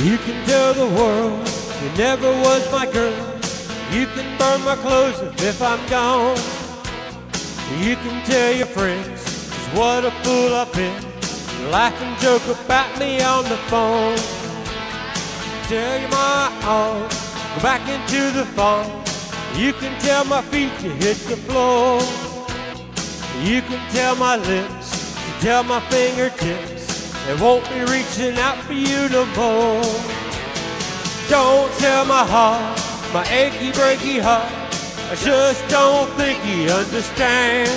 You can tell the world you never was my girl. You can burn my clothes if I'm gone. You can tell your friends what a fool I've been. Laugh and joke about me on the phone. Tell you my arms go back into the fall. You can tell my feet to hit the floor. You can tell my lips, you tell my fingertips, they won't be reaching out for you no more. Don't tell my heart, my achy breaky heart, I just don't think he understands.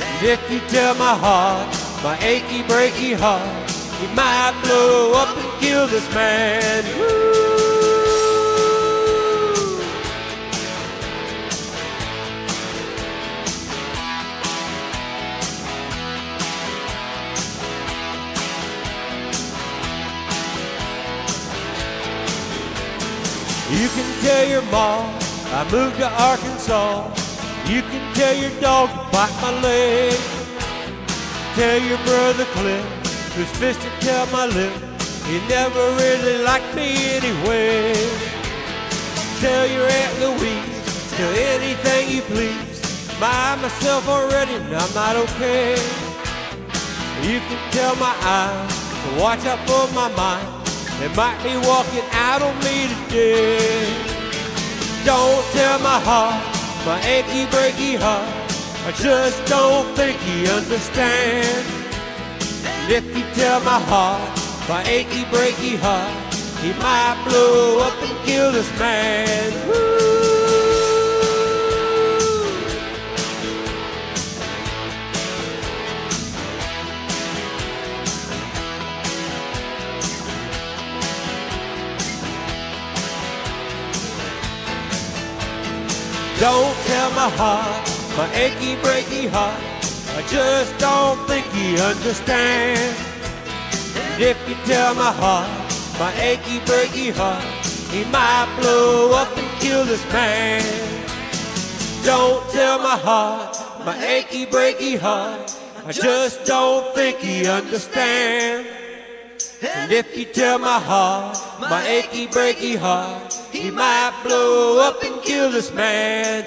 And if you tell my heart, my achy breaky heart, he might blow up and kill this man. Woo! You can tell your mom I moved to Arkansas. You can tell your dog to bite my leg. Tell your brother Cliff, whose fist to tell my lip, he never really liked me anyway. Tell your Aunt Louise, tell anything you please. My myself already, and I'm not okay. You can tell my eyes to watch out for my mind. They might be walking out on me today. Don't tell my heart, my achy breaky heart. I just don't think he understands. And if you tell my heart, my achy breaky heart, he might blow up and kill this man. Woo! Don't tell my heart, my achy breaky heart. I just don't think he understands. And if you tell my heart, my achy breaky heart, he might blow up and kill this man. Don't tell my heart, my achy breaky heart. I just don't think he understands. And if you tell my heart, my achy breaky heart, he might blow up and kill this man.